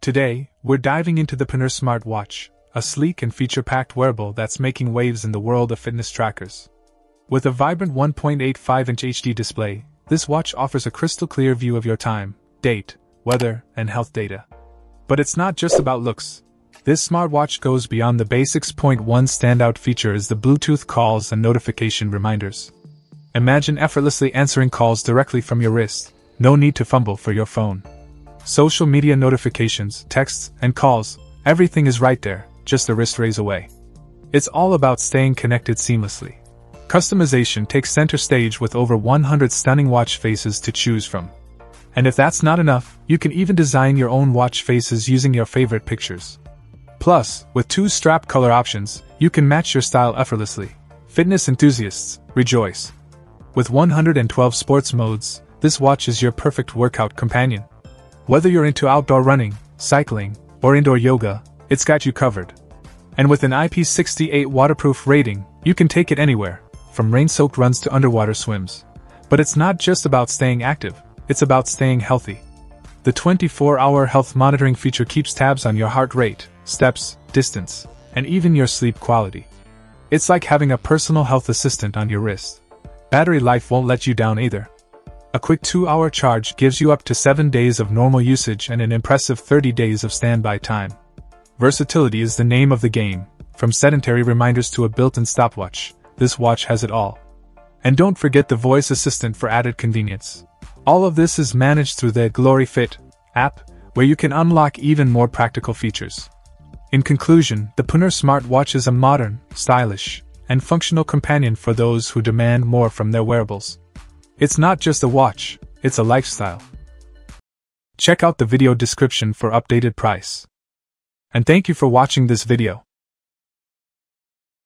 Today, we're diving into the Poounur smartwatch, a sleek and feature packed wearable that's making waves in the world of fitness trackers. With a vibrant 1.85 inch HD display, this watch offers a crystal clear view of your time, date, weather, and health data. But it's not just about looks. This smartwatch goes beyond the basics. Point one standout feature is the Bluetooth calls and notification reminders. Imagine effortlessly answering calls directly from your wrist, no need to fumble for your phone. Social media notifications, texts, and calls, everything is right there, just a wrist raise away. It's all about staying connected seamlessly. Customization takes center stage with over 100 stunning watch faces to choose from. And if that's not enough, you can even design your own watch faces using your favorite pictures. Plus, with two strap color options, you can match your style effortlessly. Fitness enthusiasts, rejoice! With 112 sports modes, this watch is your perfect workout companion. Whether you're into outdoor running, cycling, or indoor yoga, it's got you covered. And with an IP68 waterproof rating, you can take it anywhere, from rain soaked runs to underwater swims. But it's not just about staying active, it's about staying healthy. The 24 hour health monitoring feature keeps tabs on your heart rate, steps, distance, and even your sleep quality. It's like having a personal health assistant on your wrist. Battery life won't let you down either. A quick 2 hour charge gives you up to 7 days of normal usage and an impressive 30 days of standby time. Versatility is the name of the game, from sedentary reminders to a built in stopwatch, this watch has it all. And don't forget the voice assistant for added convenience. All of this is managed through the GloryFit app, where you can unlock even more practical features. In conclusion, the Poounur smartwatch is a modern, stylish, and functional companion for those who demand more from their wearables. It's not just a watch, it's a lifestyle. Check out the video description for updated price. And thank you for watching this video.